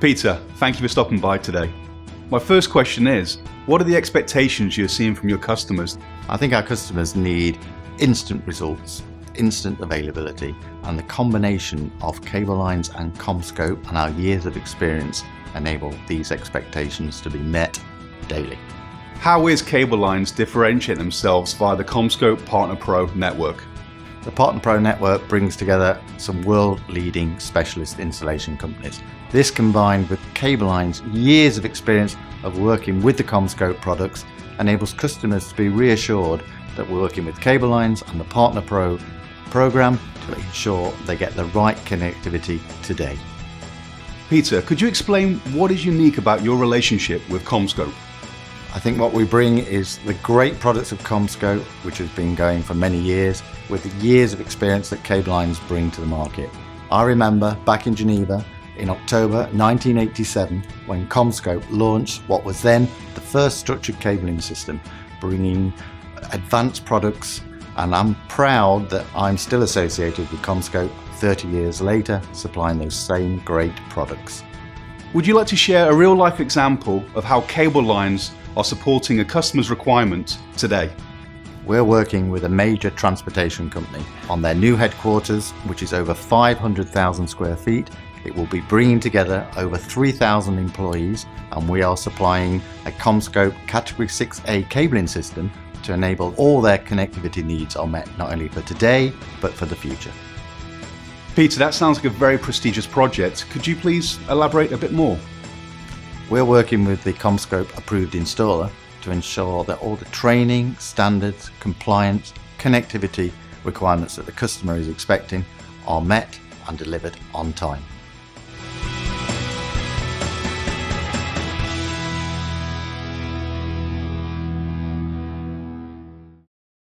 Peter, thank you for stopping by today. My first question is what are the expectations you're seeing from your customers? I think our customers need instant results, instant availability, and the combination of Cablelines and CommScope and our years of experience enable these expectations to be met daily. How is Cablelines differentiate themselves via the CommScope Partner Pro network? The PartnerPro network brings together some world-leading specialist installation companies. This combined with Cable Line's years of experience of working with the CommScope products enables customers to be reassured that we're working with Cablelines and the PartnerPro program to ensure they get the right connectivity today. Peter, could you explain what is unique about your relationship with CommScope? I think what we bring is the great products of CommScope, which has been going for many years, with the years of experience that Cablelines bring to the market. I remember back in Geneva in October 1987 when CommScope launched what was then the first structured cabling system, bringing advanced products and I'm proud that I'm still associated with CommScope 30 years later, supplying those same great products. Would you like to share a real life example of how Cablelines are supporting a customer's requirement today? We're working with a major transportation company on their new headquarters, which is over 500,000 square feet. It will be bringing together over 3,000 employees, and we are supplying a CommScope Category 6A cabling system to enable all their connectivity needs are met not only for today, but for the future. Peter, that sounds like a very prestigious project. Could you please elaborate a bit more? We're working with the CommScope approved installer to ensure that all the training, standards, compliance, connectivity requirements that the customer is expecting are met and delivered on time.